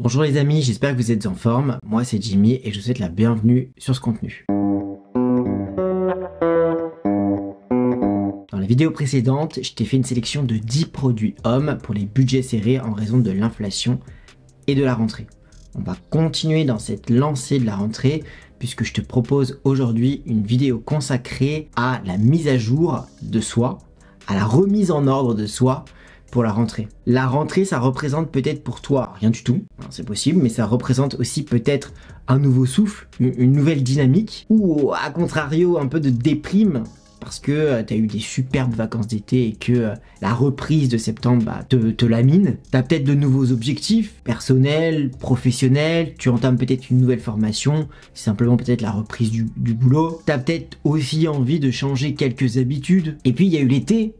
Bonjour les amis, j'espère que vous êtes en forme. Moi c'est Jimmy et je vous souhaite la bienvenue sur ce contenu. Dans la vidéo précédente, je t'ai fait une sélection de 10 produits hommes pour les budgets serrés en raison de l'inflation et de la rentrée. On va continuer dans cette lancée de la rentrée puisque je te propose aujourd'hui une vidéo consacrée à la mise à jour de soi, à la remise en ordre de soi pour la rentrée. La rentrée, ça représente peut-être pour toi rien du tout, c'est possible, mais ça représente aussi peut-être un nouveau souffle, une nouvelle dynamique, ou à contrario un peu de déprime parce que euh, tu as eu des superbes vacances d'été et que euh, la reprise de septembre bah, te, te lamine. Tu as peut-être de nouveaux objectifs personnels, professionnels, tu entames peut-être une nouvelle formation, c'est simplement peut-être la reprise du, du boulot. Tu as peut-être aussi envie de changer quelques habitudes. Et puis il y a eu l'été,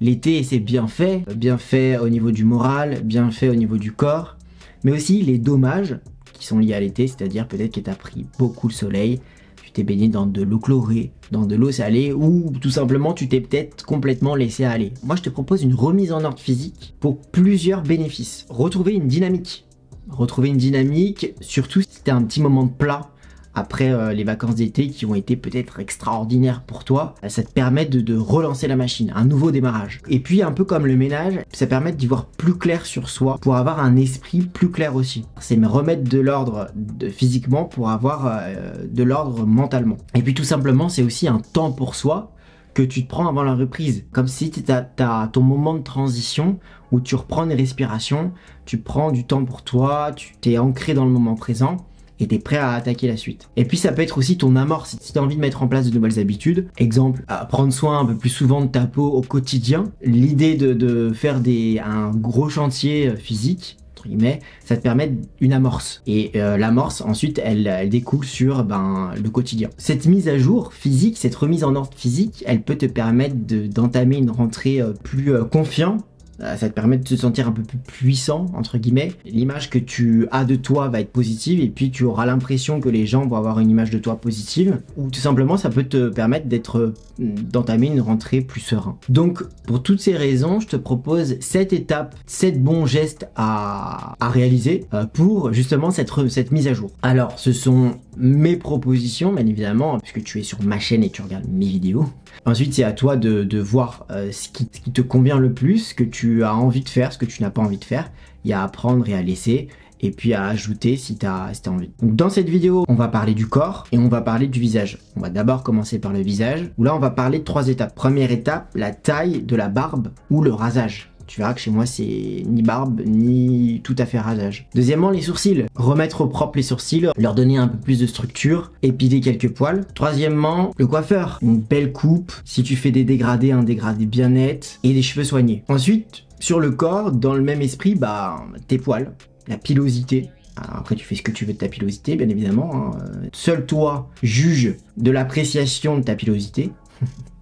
L'été, c'est bien fait, bien fait au niveau du moral, bien fait au niveau du corps, mais aussi les dommages qui sont liés à l'été, c'est-à-dire peut-être que tu as pris beaucoup le soleil, tu t'es baigné dans de l'eau chlorée, dans de l'eau salée, ou tout simplement tu t'es peut-être complètement laissé aller. Moi, je te propose une remise en ordre physique pour plusieurs bénéfices. Retrouver une dynamique. Retrouver une dynamique, surtout si c'était un petit moment de plat après euh, les vacances d'été qui ont été peut-être extraordinaires pour toi, ça te permet de, relancer la machine, un nouveau démarrage. Et puis un peu comme le ménage, ça permet d'y voir plus clair sur soi pour avoir un esprit plus clair aussi. C'est me remettre de l'ordre physiquement pour avoir euh, de l'ordre mentalement. Et puis tout simplement, c'est aussi un temps pour soi que tu te prends avant la reprise. Comme si tu as, ton moment de transition où tu reprends des respirations, tu prends du temps pour toi, tu t'es ancré dans le moment présent et t'es prêt à attaquer la suite. Et puis ça peut être aussi ton amorce si tu as envie de mettre en place de nouvelles habitudes. Exemple, prendre soin un peu plus souvent de ta peau au quotidien. L'idée de, faire des, un gros chantier euh, physique, entre guillemets, ça te permet une amorce. Et euh, l'amorce, ensuite, elle, découle sur ben, le quotidien. Cette mise à jour physique, cette remise en ordre physique, elle peut te permettre d'entamer une rentrée euh, plus confiante ça te permet de te sentir un peu plus puissant, entre guillemets. L'image que tu as de toi va être positive et puis tu auras l'impression que les gens vont avoir une image de toi positive. Ou tout simplement, ça peut te permettre d'être, euh, d'entamer une rentrée plus serein. Donc, pour toutes ces raisons, je te propose 7 étapes, 7 bons gestes à, à réaliser euh, pour justement cette, cette mise à jour. Alors, ce sont mes propositions, bien évidemment, puisque tu es sur ma chaîne et tu regardes mes vidéos. Ensuite, c'est à toi de, voir euh, ce, qui, te convient le plus, ce que tu as envie de faire, ce que tu n'as pas envie de faire. Il y a à prendre et à laisser et puis à ajouter si tu as, envie. Donc dans cette vidéo, on va parler du corps et on va parler du visage. On va d'abord commencer par le visage, où là on va parler de trois étapes. Première étape, la taille de la barbe ou le rasage. Tu verras que chez moi, c'est ni barbe, ni tout à fait rasage. Deuxièmement, les sourcils. Remettre au propre les sourcils, leur donner un peu plus de structure, épiler quelques poils. Troisièmement, le coiffeur. Une belle coupe. Si tu fais des dégradés, un dégradé bien net. Et des cheveux soignés. Ensuite, sur le corps, dans le même esprit, bah, tes poils. La pilosité. après, tu fais ce que tu veux de ta pilosité, bien évidemment. Hein. Seul toi juge de l'appréciation de ta pilosité.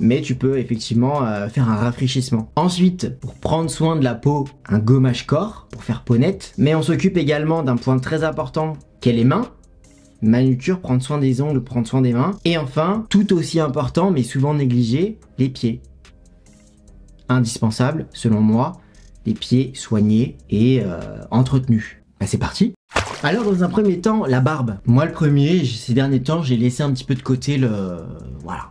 mais tu peux effectivement euh, faire un rafraîchissement. Ensuite, pour prendre soin de la peau, un gommage corps pour faire peau nette, mais on s'occupe également d'un point très important qu'est les mains. Manucure, prendre soin des ongles, prendre soin des mains. Et enfin, tout aussi important mais souvent négligé, les pieds. Indispensable, selon moi, les pieds soignés et euh, entretenus. Bah c'est parti alors dans un premier temps, la barbe. Moi le premier, ces derniers temps, j'ai laissé un petit peu de côté le... Voilà,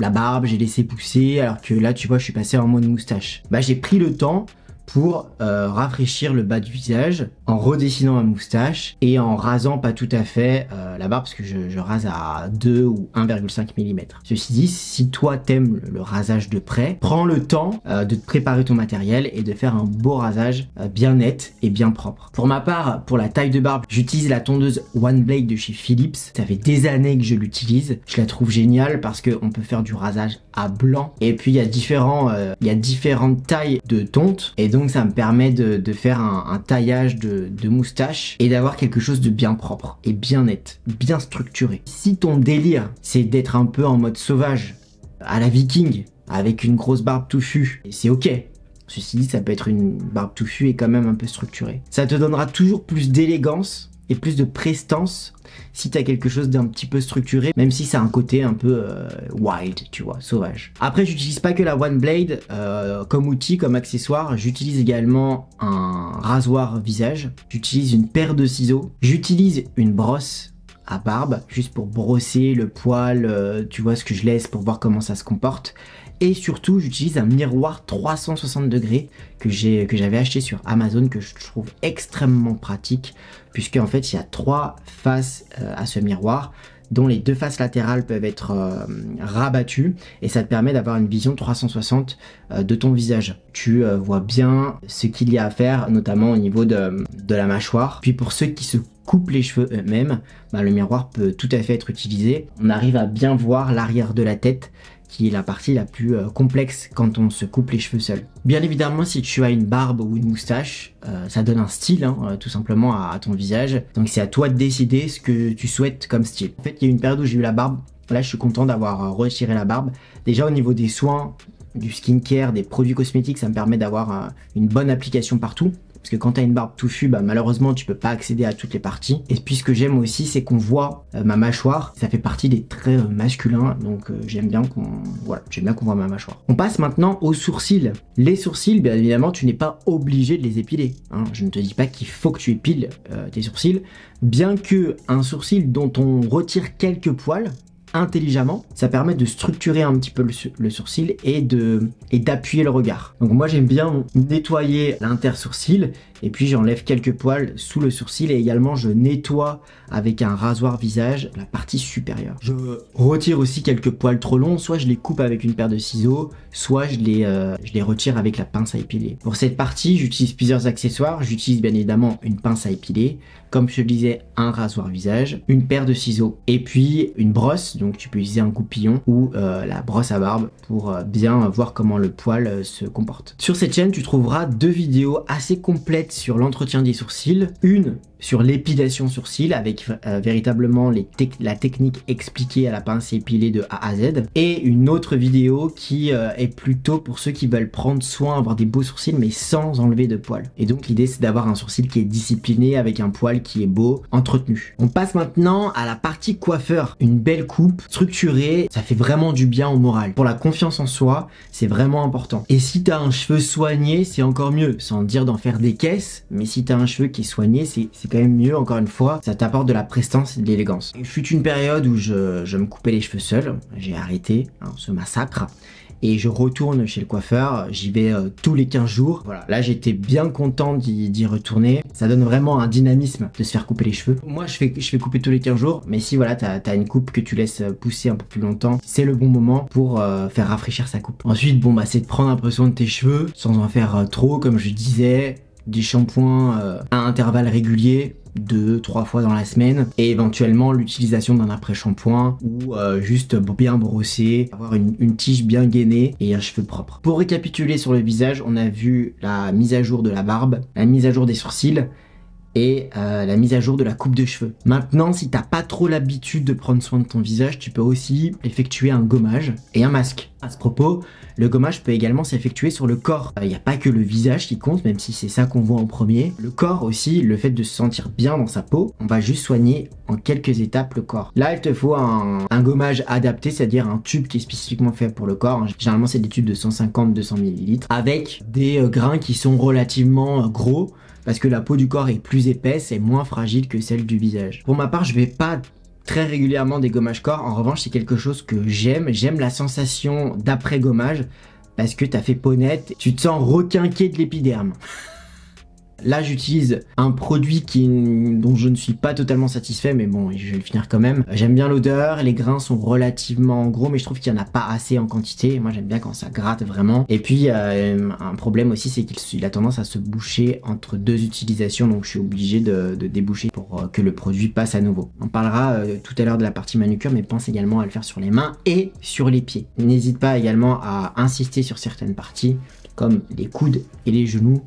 la barbe, j'ai laissé pousser, alors que là, tu vois, je suis passé en mode moustache. Bah, j'ai pris le temps pour euh, rafraîchir le bas du visage en redessinant ma moustache et en rasant pas tout à fait euh, la barbe parce que je, rase à 2 ou 1,5 mm. Ceci dit, si toi t'aimes le, rasage de près, prends le temps euh, de te préparer ton matériel et de faire un beau rasage bien net et bien propre. Pour ma part, pour la taille de barbe, j'utilise la tondeuse One Blade de chez Philips. Ça fait des années que je l'utilise. Je la trouve géniale parce qu'on peut faire du rasage à blanc et puis il y a différents, il y a différentes tailles de tonte et donc ça me permet de, faire un, taillage de, moustache et d'avoir quelque chose de bien propre et bien net, bien structuré. Si ton délire c'est d'être un peu en mode sauvage, à la viking, avec une grosse barbe touffue, c'est ok. Ceci dit, ça peut être une barbe touffue et quand même un peu structurée. Ça te donnera toujours plus d'élégance et plus de prestance si t'as quelque chose d'un petit peu structuré, même si ça a un côté un peu euh, wild, tu vois, sauvage. Après, j'utilise pas que la One Blade euh, comme outil, comme accessoire, j'utilise également un rasoir visage, j'utilise une paire de ciseaux, j'utilise une brosse à barbe, juste pour brosser le poil, euh, tu vois ce que je laisse pour voir comment ça se comporte. Et surtout, j'utilise un miroir 360 degrés que j'avais acheté sur Amazon que je trouve extrêmement pratique puisque en fait il y a trois faces euh, à ce miroir dont les deux faces latérales peuvent être euh, rabattues et ça te permet d'avoir une vision 360 euh, de ton visage. Tu vois bien ce qu'il y a à faire, notamment au niveau de, de la mâchoire. Puis pour ceux qui se coupent les cheveux eux-mêmes, bah, le miroir peut tout à fait être utilisé. On arrive à bien voir l'arrière de la tête qui est la partie la plus euh, complexe quand on se coupe les cheveux seul. Bien évidemment, si tu as une barbe ou une moustache, euh, ça donne un style, hein, euh, tout simplement, à, ton visage. Donc c'est à toi de décider ce que tu souhaites comme style. En fait, il y a une période où j'ai eu la barbe. Là, je suis content d'avoir retiré la barbe. Déjà, au niveau des soins, du skincare, des produits cosmétiques, ça me permet d'avoir une bonne application partout. Parce que quand tu as une barbe touffue, bah, malheureusement, tu peux pas accéder à toutes les parties. Et puis ce que j'aime aussi, c'est qu'on voit euh, ma mâchoire. Ça fait partie des traits euh, masculins, donc euh, j'aime bien qu'on voilà, j'aime bien qu'on voit ma mâchoire. On passe maintenant aux sourcils. Les sourcils, bien évidemment, tu n'es pas obligé de les épiler. Hein. Je ne te dis pas qu'il faut que tu épiles tes sourcils, bien que un sourcil dont on retire quelques poils, intelligemment, ça permet de structurer un petit peu le, sourcil et d'appuyer le regard. Donc moi j'aime bien nettoyer l'intersourcil et puis j'enlève quelques poils sous le sourcil et également je nettoie avec un rasoir visage la partie supérieure. Je retire aussi quelques poils trop longs, soit je les coupe avec une paire de ciseaux, soit je les, euh, retire avec la pince à épiler. Pour cette partie, j'utilise plusieurs accessoires. J'utilise bien évidemment une pince à épiler, comme je disais, un rasoir visage, une paire de ciseaux et puis une brosse. Donc tu peux utiliser un coupillon ou euh, la brosse à barbe pour euh, bien voir comment le poil se comporte. Sur cette chaîne, tu trouveras deux vidéos assez complètes sur l'entretien des sourcils, une sur l'épilation sourcils avec euh, véritablement les la technique expliquée à la pince épilée de A à Z et une autre vidéo qui euh, est plutôt pour ceux qui veulent prendre soin, avoir des beaux sourcils mais sans enlever de poils. Et donc l'idée c'est d'avoir un sourcil qui est discipliné avec un poil qui est beau, entretenu. On passe maintenant à la partie coiffeur. Une belle coupe structurée, ça fait vraiment du bien au moral. Pour la confiance en soi, c'est vraiment important. Et si t'as un cheveu soigné, c'est encore mieux, sans dire d'en faire des caisses, mais si t'as un cheveu qui est soigné, c'est quand même mieux, encore une fois, ça t'apporte de la prestance et de l'élégance. Il fut une période où je, me coupais les cheveux seul, j'ai arrêté hein, ce massacre et je retourne chez le coiffeur, j'y vais euh, tous les 15 jours. Voilà, là j'étais bien content d'y retourner. Ça donne vraiment un dynamisme de se faire couper les cheveux. Moi je fais, je fais couper tous les 15 jours, mais si voilà, t'as as une coupe que tu laisses pousser un peu plus longtemps, c'est le bon moment pour euh, faire rafraîchir sa coupe. Ensuite, bon bah c'est de prendre un de tes cheveux, sans en faire euh, trop, comme je disais, des shampoings à intervalles réguliers deux, trois fois dans la semaine et éventuellement l'utilisation d'un après-shampoing ou euh, juste bien brosser, avoir une, tige bien gainée et un cheveu propre. Pour récapituler sur le visage, on a vu la mise à jour de la barbe, la mise à jour des sourcils, et euh, la mise à jour de la coupe de cheveux. Maintenant, si t'as pas trop l'habitude de prendre soin de ton visage, tu peux aussi effectuer un gommage et un masque. À ce propos, le gommage peut également s'effectuer sur le corps. Il euh, n'y a pas que le visage qui compte, même si c'est ça qu'on voit en premier. Le corps aussi, le fait de se sentir bien dans sa peau, on va juste soigner en quelques étapes le corps. Là, il te faut un, gommage adapté, c'est-à-dire un tube qui est spécifiquement fait pour le corps. Généralement, c'est des tubes de 150-200 ml avec des euh, grains qui sont relativement gros parce que la peau du corps est plus épaisse et moins fragile que celle du visage. Pour ma part, je vais pas très régulièrement des gommages corps. En revanche, c'est quelque chose que j'aime. J'aime la sensation d'après gommage parce que t'as fait peau nette, tu te sens requinqué de l'épiderme. Là, j'utilise un produit dont je ne suis pas totalement satisfait, mais bon, je vais le finir quand même. J'aime bien l'odeur, les grains sont relativement gros, mais je trouve qu'il n'y en a pas assez en quantité. Moi, j'aime bien quand ça gratte vraiment. Et puis, euh, un problème aussi, c'est qu'il a tendance à se boucher entre deux utilisations, donc je suis obligé de, déboucher pour euh, que le produit passe à nouveau. On parlera euh, tout à l'heure de la partie manucure, mais pense également à le faire sur les mains et sur les pieds. N'hésite pas également à insister sur certaines parties, comme les coudes et les genoux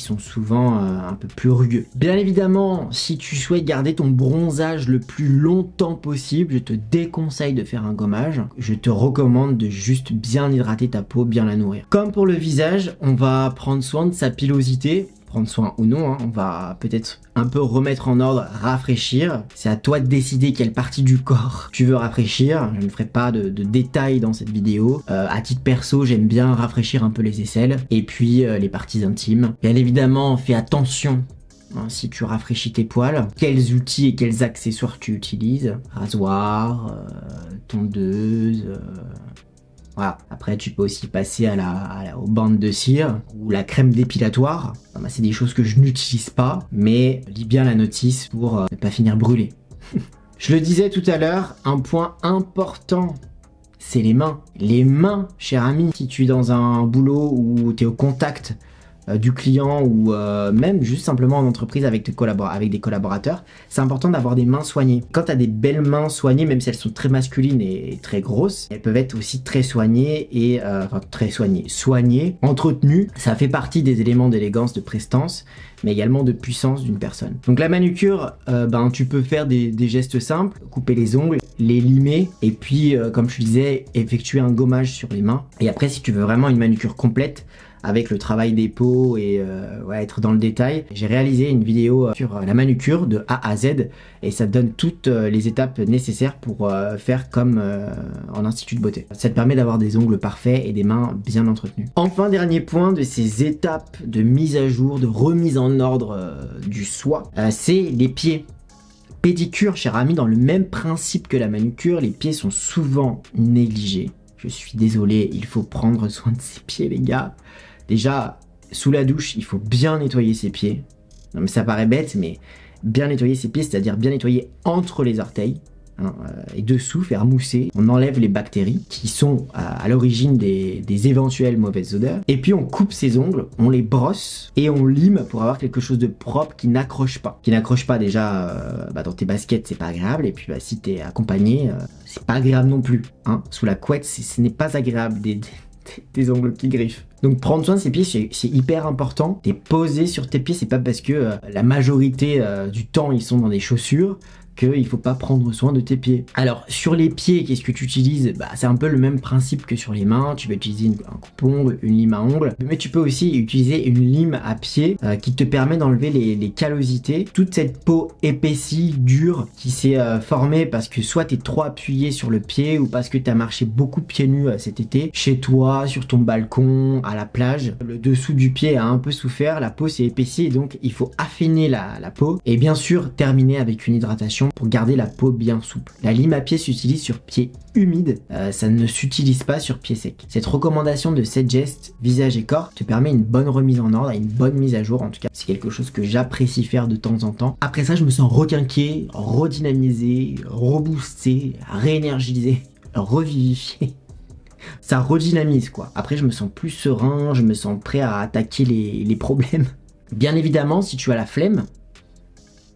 sont souvent euh, un peu plus rugueux. Bien évidemment, si tu souhaites garder ton bronzage le plus longtemps possible, je te déconseille de faire un gommage. Je te recommande de juste bien hydrater ta peau, bien la nourrir. Comme pour le visage, on va prendre soin de sa pilosité prendre soin ou non. Hein. On va peut-être un peu remettre en ordre, rafraîchir. C'est à toi de décider quelle partie du corps tu veux rafraîchir. Je ne ferai pas de, détails dans cette vidéo. Euh, à titre perso, j'aime bien rafraîchir un peu les aisselles et puis euh, les parties intimes. Bien évidemment, fais attention hein, si tu rafraîchis tes poils, quels outils et quels accessoires tu utilises, rasoir, euh, tondeuse, Après, tu peux aussi passer à la, aux bandes de cire ou la crème dépilatoire. Bah, c'est des choses que je n'utilise pas, mais lis bien la notice pour euh, ne pas finir brûlé. je le disais tout à l'heure, un point important c'est les mains. Les mains, cher ami, si tu es dans un boulot où tu es au contact du client ou euh, même juste simplement en entreprise avec, des collaborateurs, c'est important d'avoir des mains soignées. Quand tu as des belles mains soignées, même si elles sont très masculines et très grosses, elles peuvent être aussi très soignées et euh, enfin très soignées, soignées, entretenues. Ça fait partie des éléments d'élégance, de prestance mais également de puissance d'une personne. Donc la manucure, ben, tu peux faire des, gestes simples, couper les ongles, les limer, et puis, comme je disais, effectuer un gommage sur les mains. Et après, si tu veux vraiment une manucure complète, avec le travail des peaux et euh, être dans le détail. J'ai réalisé une vidéo euh, sur la manucure de A à Z et ça donne toutes euh, les étapes nécessaires pour faire comme en institut de beauté. Ça te permet d'avoir des ongles parfaits et des mains bien entretenues. Enfin, dernier point de ces étapes de mise à jour, de remise en ordre du soi, c'est les pieds pédicure, cher ami, dans le même principe que la manucure, les pieds sont souvent négligés. Je suis désolé, il faut prendre soin de ses pieds, les gars. Déjà, sous la douche, il faut bien nettoyer ses pieds. Non, mais ça paraît bête, mais bien nettoyer ses pieds, c'est-à-dire bien nettoyer entre les orteils. Hein, euh, et dessous, faire mousser. On enlève les bactéries qui sont à, l'origine des, éventuelles mauvaises odeurs. Et puis on coupe ses ongles, on les brosse et on lime pour avoir quelque chose de propre qui n'accroche pas. Qui n'accroche pas déjà euh, bah, dans tes baskets, c'est pas agréable. Et puis bah, si t'es accompagné, euh, c'est pas agréable non plus. Hein. Sous la couette, ce n'est pas agréable. Ongles qui griffent. Donc prendre soin de ses pieds, c'est hyper important. T'es posé sur tes pieds, c'est pas parce que la majorité du temps ils sont dans des chaussures qu'il faut pas prendre soin de tes pieds. Alors sur les pieds, qu'est-ce que tu utilises? Bah, C'est un peu le même principe que sur les mains. Tu peux utiliser un coupe-ongle, une lime à ongles, mais tu peux aussi utiliser une lime à pied euh, qui te permet d'enlever les, callosités, toute cette peau épaissie, dure, qui s'est euh, formée parce que soit tu es trop appuyé sur le pied ou parce que tu as marché beaucoup pieds nus euh, cet été, chez toi, sur ton balcon, à la plage. Le dessous du pied a un peu souffert, la peau s'est épaissie donc il faut affiner la peau et bien sûr terminer avec une hydratation pour garder la peau bien souple. La lime à pied s'utilise sur pied humide, euh, ça ne s'utilise pas sur pied sec. Cette recommandation de 7 gestes visage et corps te permet une bonne remise en ordre une bonne mise à jour en tout cas. C'est quelque chose que j'apprécie faire de temps en temps. Après ça, je me sens requinqué, redynamisé, reboosté, réénergisé, revivifié ça redynamise quoi. Après je me sens plus serein, je me sens prêt à attaquer les, les problèmes. Bien évidemment, si tu as la flemme,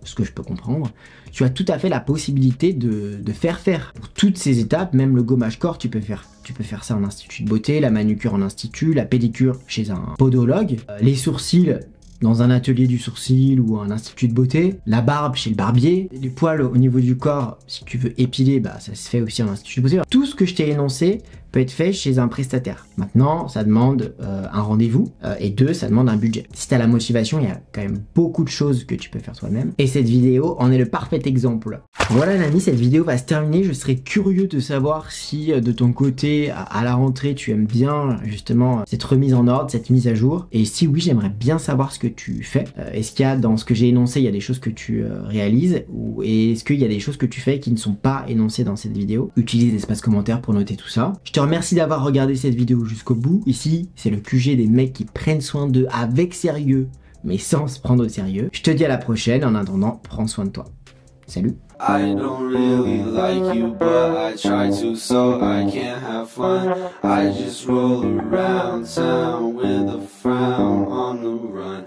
ce que je peux comprendre, tu as tout à fait la possibilité de, faire faire. Pour toutes ces étapes, même le gommage corps, tu peux faire. Tu peux faire ça en institut de beauté, la manucure en institut, la pédicure chez un podologue, euh, les sourcils dans un atelier du sourcil ou un institut de beauté, la barbe chez le barbier, les poils au niveau du corps, si tu veux épiler, bah ça se fait aussi en institut de beauté. Tout ce que je t'ai énoncé, peut être fait chez un prestataire. Maintenant, ça demande euh, un rendez-vous euh, et deux, ça demande un budget. Si tu as la motivation, il y a quand même beaucoup de choses que tu peux faire toi-même. Et cette vidéo en est le parfait exemple. Voilà l'ami, cette vidéo va se terminer. Je serais curieux de savoir si euh, de ton côté, à la rentrée, tu aimes bien justement cette remise en ordre, cette mise à jour. Et si oui, j'aimerais bien savoir ce que tu fais. est-ce qu'il y a dans ce que j'ai énoncé, il y a des choses que tu réalises? Ou est-ce qu'il y a des choses que tu fais qui ne sont pas énoncées dans cette vidéo? Utilise l'espace commentaire pour noter tout ça. Je te remercie d'avoir regardé cette vidéo jusqu'au bout. Ici, c'est le QG des mecs qui prennent soin d'eux avec sérieux, mais sans se prendre au sérieux. Je te dis à la prochaine, en attendant, prends soin de toi. Salut